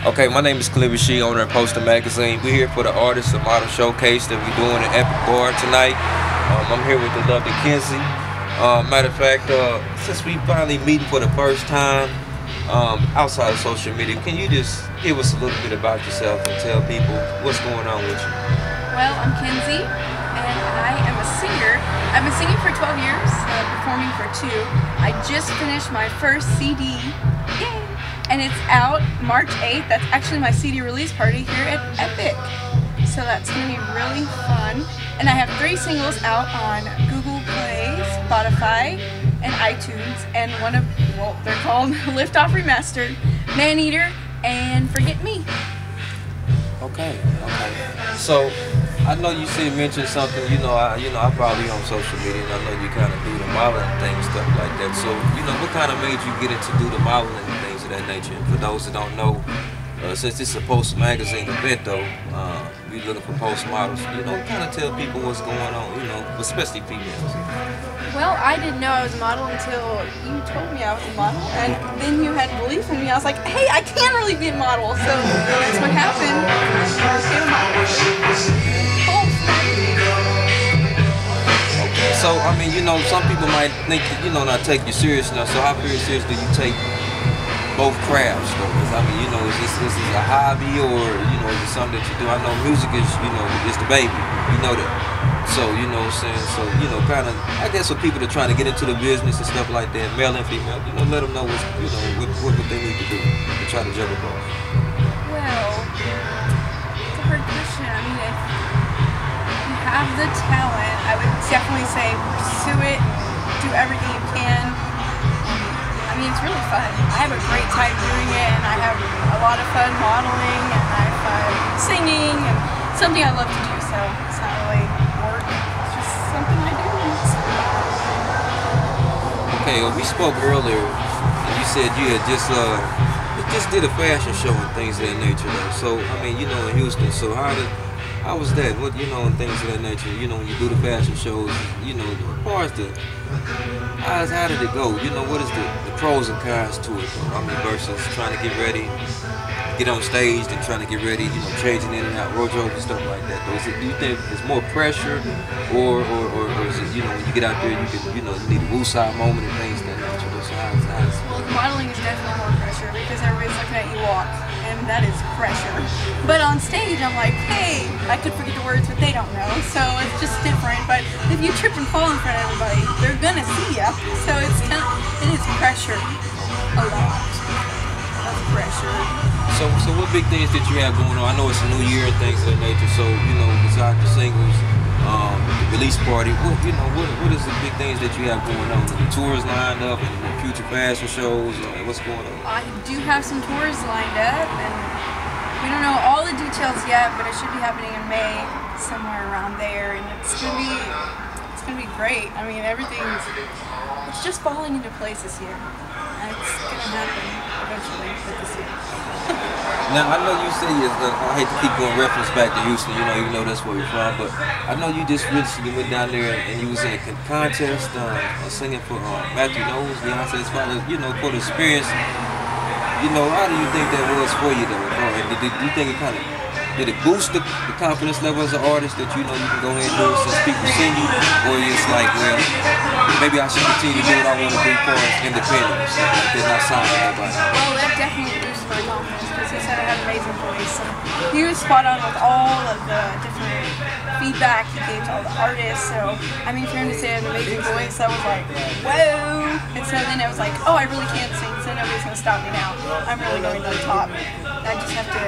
Okay, my name is Khalid Rasheed, owner of Pulse The Magazine. We're here for the Artist and Model Showcase that we're doing at Epic Bar tonight. Um, I'm here with the lovely Kenzie. Uh, matter of fact, uh, since we finally meeting for the first time um, outside of social media, can you just give us a little bit about yourself and tell people what's going on with you? Well, I'm Kenzie, and I am a singer. I've been singing for 12 years, uh, performing for two. I just finished my first CD. Yay! And it's out March 8th. That's actually my CD release party here at Epic. So that's going to be really fun. And I have three singles out on Google Play, Spotify, and iTunes. And one of, well, they're called Lift Off Remastered, Man Eater, and Forget Me. Okay, okay. So I know you said mention something. You know, I you know I probably on social media, and I know you kind of do the modeling thing, stuff like that. So you know, what kind of made you get into do the modeling that nature. And For those that don't know, uh, since it's a Pulse magazine event though, uh, we looking for Pulse models. You know, kind of tell people what's going on. You know, especially females. Well, I didn't know I was a model until you told me I was a model, and then you had belief in me. I was like, hey, I can really be a model. So that's what happened. So I mean, you know, some people might think you know not take you serious enough. So how very serious do you take both crafts though? Because I mean, you know, is this, is this a hobby or you know, is it something that you do? I know music is, you know, it's the baby. You know that. So you know what I'm saying. So you know, kind of, I guess for people that are trying to get into the business and stuff like that, male and female, you know, let them know what you know what, what, what they need to do to try to jump across. Well, it's a hard question. I mean, if you have the talent, I would definitely say pursue it, do everything you can it's really fun. I have a great time doing it, and I have a lot of fun modeling, and I have fun singing, and something I love to do, so it's not really work. It's just something I do. Okay, well, we spoke earlier, and you said you had just uh, just did a fashion show and things of that nature, though. So, I mean, you know, in Houston, so how did how was that? What you know, and things of that nature. You know, when you do the fashion shows, you know, as far as the how, how did it go? You know, what is the, the pros and cons to it? I mean, versus trying to get ready, get on stage, and trying to get ready. You know, changing in and out wardrobe and stuff like that. Though, is it? Do you think it's more pressure, or or, or, or is it? You know, when you get out there, you can you know you need a woosah moment and things of that nature. So how's, how's, well, modeling is definitely more pressure because everybody's looking at you walk and that is pressure. But on stage, I'm like, hey, I could forget the words, but they don't know, so it's just different. But if you trip and fall in front of everybody, they're gonna see you. So it's kind of, it is pressure, a lot of pressure. So, so what big things did you have going on? I know it's a new year and things of that nature. So, you know, besides the singles, release party, what you know, what what is the big things that you have going on? The tours lined up and future fashion shows? Uh, what's going on? I do have some tours lined up, and we don't know all the details yet, but it should be happening in May, somewhere around there, and it's gonna be it's gonna be great. I mean, everything's it's just falling into place this year. It's gonna happen Now I know you say uh, I hate to keep going reference back to Houston, you know, you know that's where you're from, but I know you just recently went down there and you was in a contest uh, singing for uh, Matthew Knowles, Beyonce's father, you know, for the experience. You know, how do you think that was for you though? Or did, did you think it kind of did it boost the, the, confidence level as an artist that you know you can go ahead and do it since people see you, or it's like, well, maybe I should continue to do what I want to do for independence, did not sign nobody. Amazing voice. And he was spot on with all of the different feedback he gave to all the artists. So, I mean, for him to say an amazing voice, I was like, whoa. And so then I was like, oh, I really can't sing, so nobody's going to stop me now. I'm really going to the top. I just have to,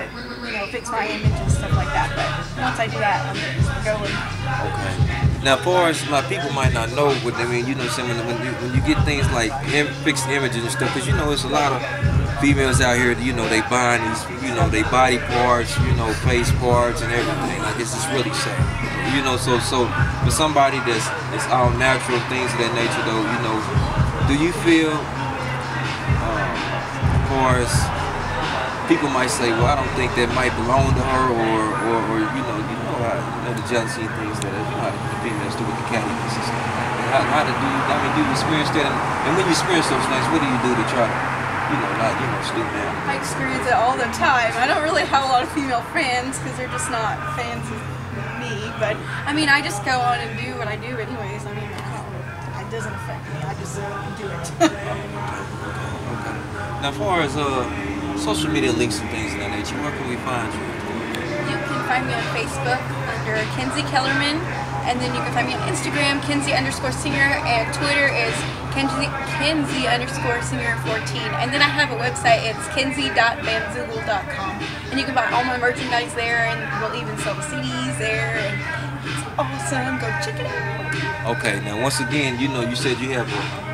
you know, fix my image and stuff like that. But once I do that, I'm going. Okay. Now, far as my people might not know what I mean, you know, what when, you, when you get things like Im- fixed images and stuff, because you know, it's a lot of females out here, you know, they buying these, you know, they body parts, you know, face parts and everything. Like it's just really sad. You know, so so for somebody that's it's all natural things of that nature though, you know, do you feel um, as people might say, well, I don't think that might belong to her, or, or, or you know, you know how you know the jealousy and things that you know, the females do with the cattiness and stuff. How, how do you, I mean, do you experience that? And, and when you experience those things, what do you do to try to you know, not you know, down. I experience it all the time. I don't really have a lot of female fans because they're just not fans of me. But I mean, I just go on and do what I do anyways. I mean, it doesn't affect me. I just do it. Okay. Now, as far as uh, social media links and things of that nature, where can we find you? Find me on Facebook under Kenzie Kellerman, and then you can find me on Instagram, Kenzie underscore singer, and Twitter is Kenzie, Kenzie underscore singer 14. And then I have a website, it's kenzie.bandzoogle.com. And you can buy all my merchandise there, and we'll even sell CDs there. And it's awesome. Go check it out. Okay, now once again, you know, you said you have a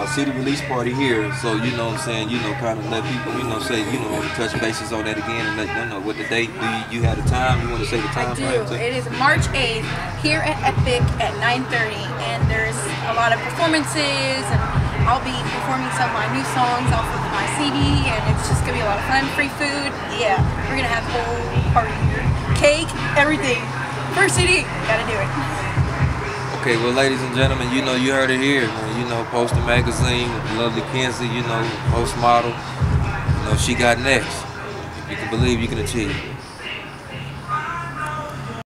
uh, city release party here, so you know what I'm saying, you know, kind of let people, you know, say, you know, touch bases on that again and let them know what the date, do you, you have the time, you want to say the time I do. It is March 8th here at Epic at 9.30 and there's a lot of performances and I'll be performing some of my new songs off of my CD and it's just going to be a lot of fun, free food. Yeah, we're going to have a whole party here. Cake, everything. First CD, gotta do it. Okay, well, ladies and gentlemen, you know, you heard it here, man. You know, Pulse The Magazine lovely Kenzie, you know, Pulse model. You know, she got next. If you can believe, you can achieve.